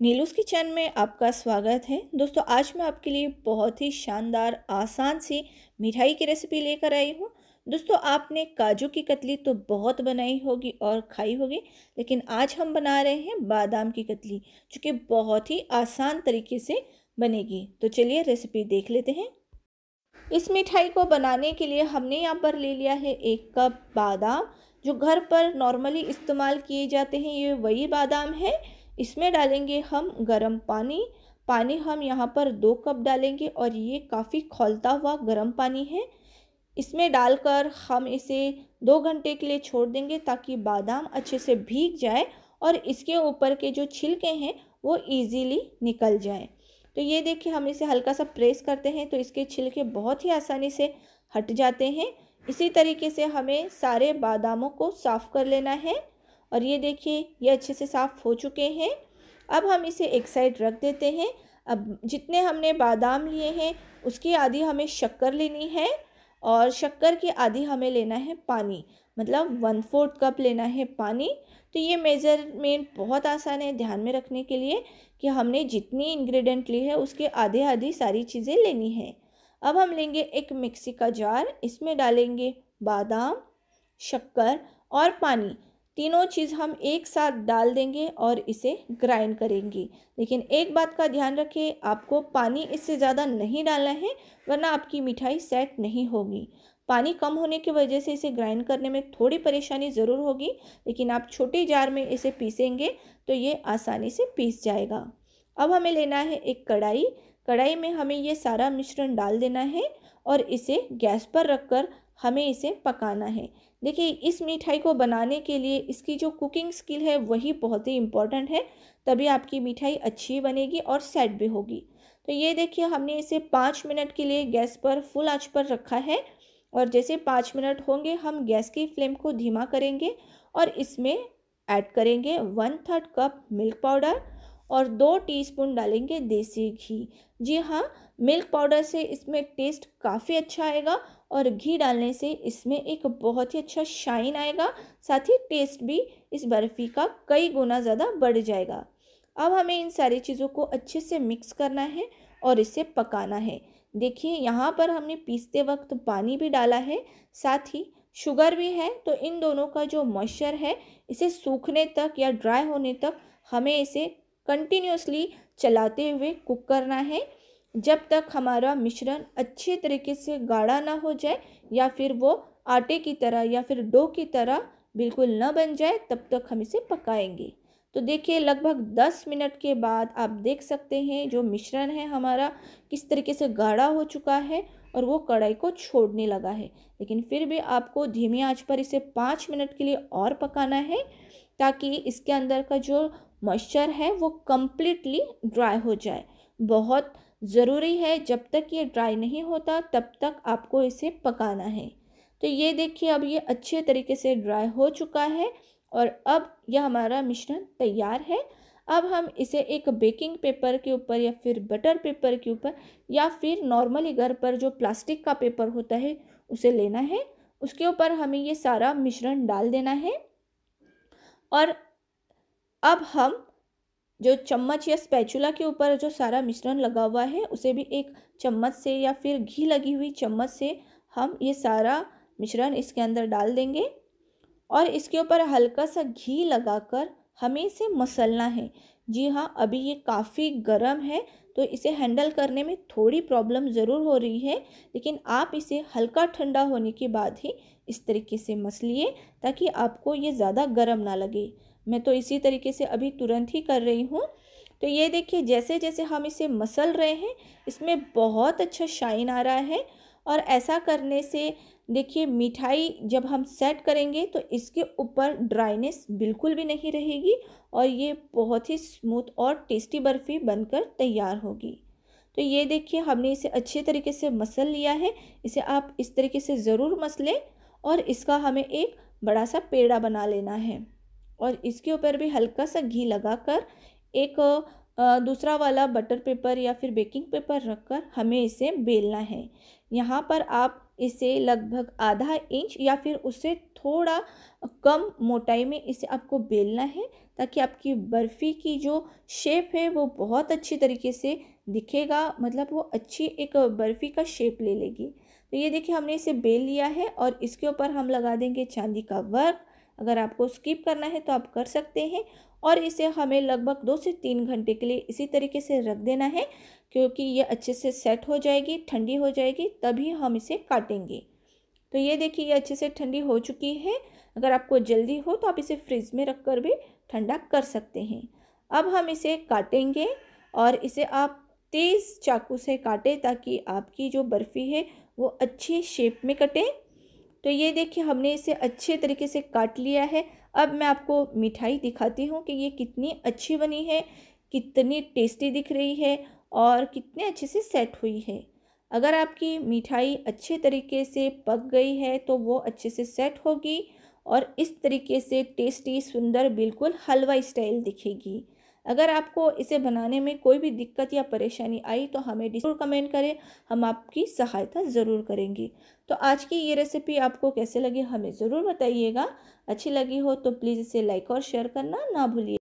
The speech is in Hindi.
नीलूस किचन में आपका स्वागत है। दोस्तों, आज मैं आपके लिए बहुत ही शानदार, आसान सी मिठाई की रेसिपी लेकर आई हूँ। दोस्तों, आपने काजू की कतली तो बहुत बनाई होगी और खाई होगी, लेकिन आज हम बना रहे हैं बादाम की कतली, जो कि बहुत ही आसान तरीके से बनेगी। तो चलिए रेसिपी देख लेते हैं। इस मिठाई को बनाने के लिए हमने यहाँ पर ले लिया है एक कप बादाम, जो घर पर नॉर्मली इस्तेमाल किए जाते हैं। ये वही बादाम है इसमें डालेंगे हम गर्म पानी। पानी हम यहाँ पर दो कप डालेंगे और ये काफ़ी खोलता हुआ गर्म पानी है। इसमें डालकर हम इसे दो घंटे के लिए छोड़ देंगे ताकि बादाम अच्छे से भीग जाए और इसके ऊपर के जो छिलके हैं वो इजीली निकल जाए। तो ये देखिए हम इसे हल्का सा प्रेस करते हैं तो इसके छिलके बहुत ही आसानी से हट जाते हैं। इसी तरीके से हमें सारे बादामों को साफ़ कर लेना है। और ये देखिए, ये अच्छे से साफ़ हो चुके हैं। अब हम इसे एक साइड रख देते हैं। अब जितने हमने बादाम लिए हैं, उसकी आधी हमें शक्कर लेनी है और शक्कर की आधी हमें लेना है पानी। मतलब वन फोर्थ कप लेना है पानी। तो ये मेज़रमेंट बहुत आसान है ध्यान में रखने के लिए कि हमने जितनी इंग्रेडिएंट ली है, उसके आधे आधी सारी चीज़ें लेनी है। अब हम लेंगे एक मिक्सी का जार। इसमें डालेंगे बादाम, शक्कर और पानी। तीनों चीज़ हम एक साथ डाल देंगे और इसे ग्राइंड करेंगे। लेकिन एक बात का ध्यान रखें, आपको पानी इससे ज़्यादा नहीं डालना है, वरना आपकी मिठाई सेट नहीं होगी। पानी कम होने की वजह से इसे ग्राइंड करने में थोड़ी परेशानी ज़रूर होगी, लेकिन आप छोटे जार में इसे पीसेंगे तो ये आसानी से पीस जाएगा। अब हमें लेना है एक कढ़ाई। कढ़ाई में हमें ये सारा मिश्रण डाल देना है और इसे गैस पर रखकर हमें इसे पकाना है। देखिए, इस मिठाई को बनाने के लिए इसकी जो कुकिंग स्किल है, वही बहुत ही इंपॉर्टेंट है। तभी आपकी मिठाई अच्छी बनेगी और सेट भी होगी। तो ये देखिए, हमने इसे पाँच मिनट के लिए गैस पर फुल आँच पर रखा है और जैसे पाँच मिनट होंगे, हम गैस की फ्लेम को धीमा करेंगे और इसमें ऐड करेंगे one third cup milk powder और दो टीस्पून डालेंगे देसी घी। जी हाँ मिल्क पाउडर से इसमें टेस्ट काफ़ी अच्छा आएगा और घी डालने से इसमें एक बहुत ही अच्छा शाइन आएगा। साथ ही टेस्ट भी इस बर्फ़ी का कई गुना ज़्यादा बढ़ जाएगा। अब हमें इन सारी चीज़ों को अच्छे से मिक्स करना है और इसे पकाना है। देखिए, यहाँ पर हमने पीसते वक्त पानी भी डाला है, साथ ही शुगर भी है तो इन दोनों का जो मॉइस्चर है, इसे सूखने तक या ड्राई होने तक हमें इसे कंटिन्यूसली चलाते हुए कुक करना है। जब तक हमारा मिश्रण अच्छे तरीके से गाढ़ा ना हो जाए या फिर वो आटे की तरह या फिर डो की तरह बिल्कुल न बन जाए, तब तक हम इसे पकाएँगे। तो देखिए, लगभग दस मिनट के बाद आप देख सकते हैं जो मिश्रण है हमारा किस तरीके से गाढ़ा हो चुका है और वो कढ़ाई को छोड़ने लगा है। लेकिन फिर भी आपको धीमी आँच पर इसे पाँच मिनट के लिए और पकाना है ताकि इसके अंदर का जो मॉइस्चर है वो कम्प्लीटली ड्राई हो जाए। बहुत ज़रूरी है जब तक ये ड्राई नहीं होता, तब तक आपको इसे पकाना है। तो ये देखिए, अब ये अच्छे तरीके से ड्राई हो चुका है और अब यह हमारा मिश्रण तैयार है। अब हम इसे एक बेकिंग पेपर के ऊपर या फिर बटर पेपर के ऊपर या फिर नॉर्मली घर पर जो प्लास्टिक का पेपर होता है, उसे लेना है। उसके ऊपर हमें ये सारा मिश्रण डाल देना है। और अब हम जो चम्मच या स्पैचुला के ऊपर जो सारा मिश्रण लगा हुआ है, उसे भी एक चम्मच से या फिर घी लगी हुई चम्मच से हम ये सारा मिश्रण इसके अंदर डाल देंगे। और इसके ऊपर हल्का सा घी लगाकर हमें इसे मसलना है। जी हाँ अभी ये काफ़ी गर्म है तो इसे हैंडल करने में थोड़ी प्रॉब्लम ज़रूर हो रही है, लेकिन आप इसे हल्का ठंडा होने के बाद ही इस तरीके से मसलिए ताकि आपको ये ज़्यादा गर्म ना लगे। मैं तो इसी तरीके से अभी तुरंत ही कर रही हूँ। तो ये देखिए जैसे जैसे हम इसे मसल रहे हैं, इसमें बहुत अच्छा शाइन आ रहा है और ऐसा करने से देखिए, मिठाई जब हम सेट करेंगे तो इसके ऊपर ड्राइनेस बिल्कुल भी नहीं रहेगी और ये बहुत ही स्मूथ और टेस्टी बर्फ़ी बनकर तैयार होगी। तो ये देखिए, हमने इसे अच्छे तरीके से मसल लिया है। इसे आप इस तरीके से ज़रूर मसलें और इसका हमें एक बड़ा सा पेड़ा बना लेना है। और इसके ऊपर भी हल्का सा घी लगाकर एक दूसरा वाला बटर पेपर या फिर बेकिंग पेपर रखकर हमें इसे बेलना है। यहाँ पर आप इसे लगभग आधा इंच या फिर उससे थोड़ा कम मोटाई में इसे आपको बेलना है, ताकि आपकी बर्फ़ी की जो शेप है वो बहुत अच्छी तरीके से दिखेगा मतलब वो अच्छी एक बर्फ़ी का शेप ले लेगी। तो ये देखिए हमने इसे बेल लिया है और इसके ऊपर हम लगा देंगे चांदी का वर्क। अगर आपको स्किप करना है तो आप कर सकते हैं और इसे हमें लगभग दो से तीन घंटे के लिए इसी तरीके से रख देना है क्योंकि ये अच्छे से सेट हो जाएगी, ठंडी हो जाएगी, तभी हम इसे काटेंगे। तो ये देखिए, ये अच्छे से ठंडी हो चुकी है। अगर आपको जल्दी हो तो आप इसे फ्रिज में रख कर भी ठंडा कर सकते हैं। अब हम इसे काटेंगे और इसे आप तेज़ चाकू से काटें ताकि आपकी जो बर्फ़ी है वो अच्छे शेप में कटे। तो ये देखिए, हमने इसे अच्छे तरीके से काट लिया है। अब मैं आपको मिठाई दिखाती हूँ कि ये कितनी अच्छी बनी है, कितनी टेस्टी दिख रही है और कितने अच्छे से सेट हुई है। अगर आपकी मिठाई अच्छे तरीके से पक गई है तो वो अच्छे से सेट होगी और इस तरीके से टेस्टी, सुंदर, बिल्कुल हलवा स्टाइल दिखेगी। अगर आपको इसे बनाने में कोई भी दिक्कत या परेशानी आई तो हमें ज़रूर कमेंट करें, हम आपकी सहायता ज़रूर करेंगे। तो आज की ये रेसिपी आपको कैसे लगी, हमें ज़रूर बताइएगा। अच्छी लगी हो तो प्लीज़ इसे लाइक और शेयर करना ना भूलिए।